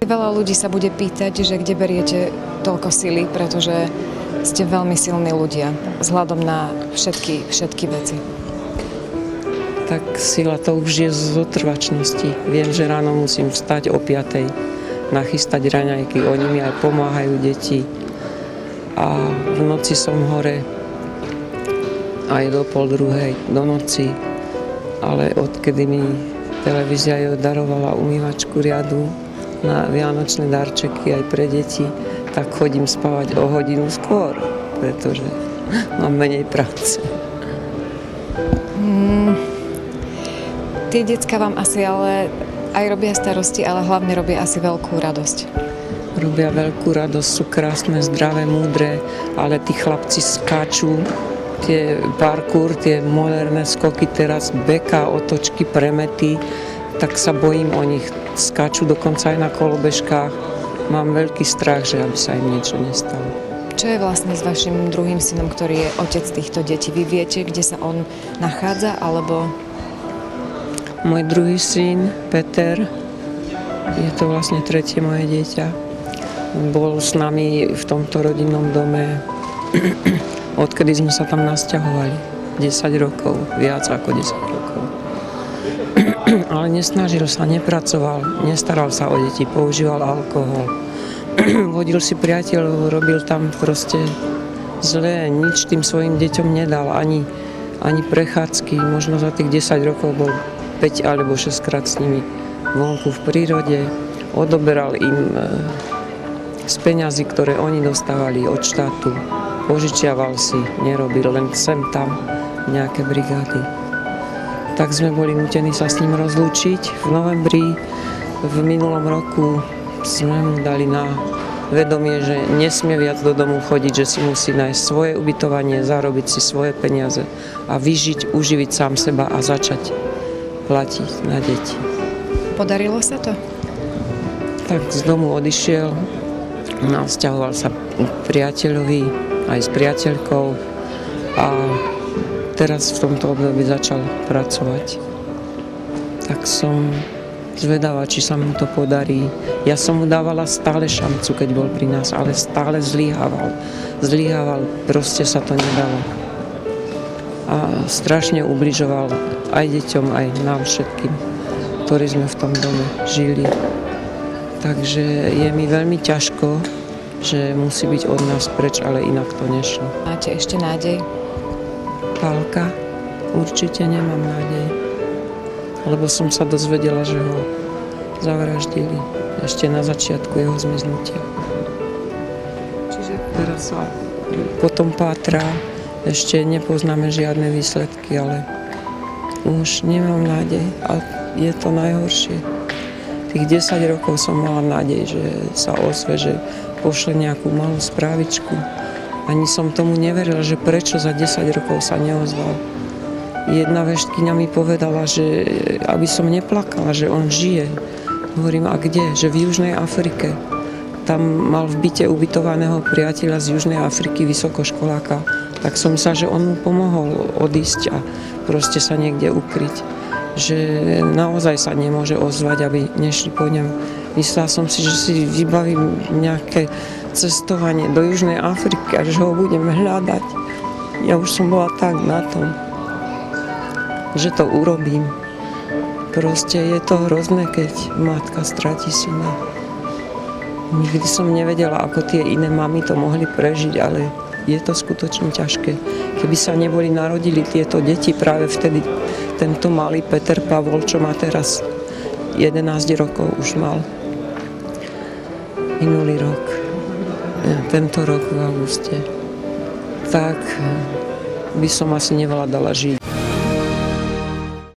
Veľa ľudí sa bude pýtať, že kde beriete toľko sily, pretože ste veľmi silní ľudia vzhľadom na všetky, všetky veci. Tak sila to už je z otrvačnosti. Viem, že ráno musím vstať o 5. nachystať raňajky. Oni mi aj pomáhajú deti. A v noci som hore aj do pol druhej, do noci. Ale odkedy mi televízia darovala umývačku riadu na vianočné darčeky aj pre deti, tak chodím spávať o hodinu skôr, pretože mám menej práce. Mm, tie decka vám asi ale aj robia starosti, ale hlavne robia asi veľkú radosť. Robia veľkú radosť, sú krásne, zdravé, múdre, ale tí chlapci skáču tie parkour, tie moderné skoky teraz, beka, otočky, premety, tak sa bojím o nich. Skáču dokonca aj na kolobežkách mám veľký strach, že aby sa im niečo nestalo. Čo je vlastne s vašim druhým synom, ktorý je otec týchto detí? Vy viete, kde sa on nachádza, alebo... Môj druhý syn, Peter, je to vlastne tretie moje dieťa. Bol s nami v tomto rodinnom dome, odkedy sme sa tam nasťahovali. 10 rokov, viac ako 10 rokov. Nesnažil sa, nepracoval, nestaral sa o deti, používal alkohol vodil si priateľov, robil tam proste zlé, nič tým svojim deťom nedal, ani, ani prechádzky. Možno za tých 10 rokov bol 5 alebo 6 krát s nimi vonku v prírode. Odoberal im e, z peňazí, ktoré oni dostávali od štátu. Požičiaval si, nerobil len sem tam nejaké brigády. Tak sme boli nutení sa s ním rozlúčiť. V novembri v minulom roku sme mu dali na vedomie, že nesmie viac do domu chodiť, že si musí nájsť svoje ubytovanie, zarobiť si svoje peniaze a vyžiť, uživiť sám seba a začať platiť na deti. Podarilo sa to? Tak z domu odišiel, nasťahoval sa priateľovi aj s priateľkou a teraz v tomto období začal pracovať. Tak som zvedavá, či sa mu to podarí. Ja som mu dávala stále šancu, keď bol pri nás, ale stále zlyhával. Zlyhával, proste sa to nedalo. A strašne ubližoval aj deťom, aj nám všetkým, ktorí sme v tom dome žili. Takže je mi veľmi ťažko, že musí byť od nás preč, ale inak to nešlo. Máte ešte nádej? Pálka? Určite nemám nádej lebo som sa dozvedela, že ho zavraždili ešte na začiatku jeho zmiznutia. Čiže teraz sa potom pátra, ešte nepoznáme žiadne výsledky, ale už nemám nádej a je to najhoršie. Tých 10 rokov som mala nádej, že sa ozve, že pošle nejakú malú správičku. Ani som tomu neverila, že prečo za 10 rokov sa neozval jedna veštkyňa mi povedala, že aby som neplakala, že on žije. Hovorím, a kde? Že v Južnej Afrike. Tam mal v byte ubytovaného priateľa z Južnej Afriky, vysokoškoláka. Tak som myslela, že on mu pomohol odísť a proste sa niekde ukryť. Že naozaj sa nemôže ozvať, aby nešli po ňom. Myslela som si, že si vybavím nejaké cestovanie do Južnej Afriky a že ho budem hľadať. Ja už som bola tak na tom že to urobím. Proste je to hrozné, keď matka stratí syna. Nikdy som nevedela, ako tie iné mamy to mohli prežiť, ale je to skutočne ťažké. Keby sa neboli narodili tieto deti práve vtedy, tento malý Peter Pavol, čo má teraz 11 rokov, už mal minulý rok, tento rok v auguste, tak by som asi nevládala žiť